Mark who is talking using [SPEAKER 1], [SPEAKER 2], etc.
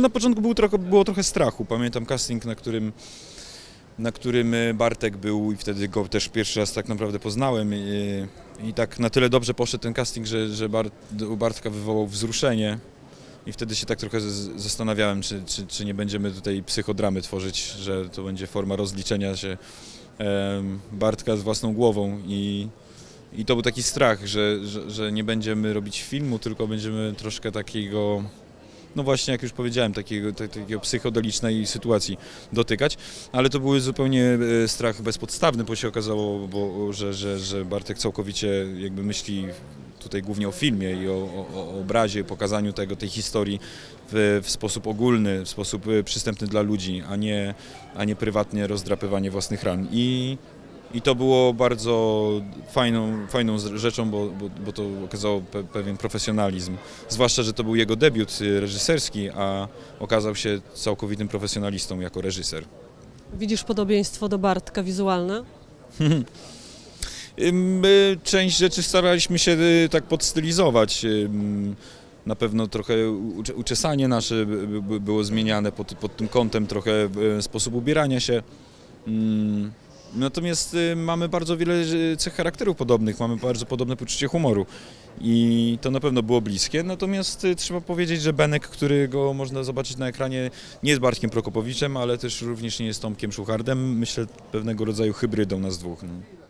[SPEAKER 1] Na początku był trochę, było trochę strachu. Pamiętam casting, na którym, na którym e, Bartek był i wtedy go też pierwszy raz tak naprawdę poznałem. I, i tak na tyle dobrze poszedł ten casting, że, że Bart, u Bartka wywołał wzruszenie. I wtedy się tak trochę zastanawiałem, czy, czy, czy nie będziemy tutaj psychodramy tworzyć, że to będzie forma rozliczenia się Bartka z własną głową. I, i to był taki strach, że, że, że nie będziemy robić filmu, tylko będziemy troszkę takiego no właśnie, jak już powiedziałem, takiego, ta- takiego psychodelicznej sytuacji dotykać, ale to był zupełnie e, strach bezpodstawny, bo się okazało, bo, że, że, że Bartek całkowicie jakby myśli tutaj głównie o filmie i o, o, o obrazie, pokazaniu tego, tej historii w, w sposób ogólny, w sposób e, przystępny dla ludzi, a nie, a nie prywatnie rozdrapywanie własnych ran. I, i to było bardzo fajną, fajną rzeczą, bo, bo, bo to okazało pe, pewien profesjonalizm. Zwłaszcza, że to był jego debiut y, reżyserski, a okazał się całkowitym profesjonalistą jako reżyser.
[SPEAKER 2] Widzisz podobieństwo do Bartka wizualne?
[SPEAKER 1] Ym, y, Część rzeczy staraliśmy się y, tak podstylizować. Ym, Na pewno trochę ucze- uczesanie nasze by- by- było zmieniane pod, pod tym kątem, trochę y, sposób ubierania się. Natomiast y, mamy bardzo wiele y, cech charakterów podobnych, mamy bardzo podobne poczucie humoru i to na pewno było bliskie. Natomiast y, trzeba powiedzieć, że Benek, którego można zobaczyć na ekranie, nie jest Bartkiem Prokopowiczem, ale też również nie jest Tomkiem Szuchardem. Myślę pewnego rodzaju hybrydą nas dwóch. No.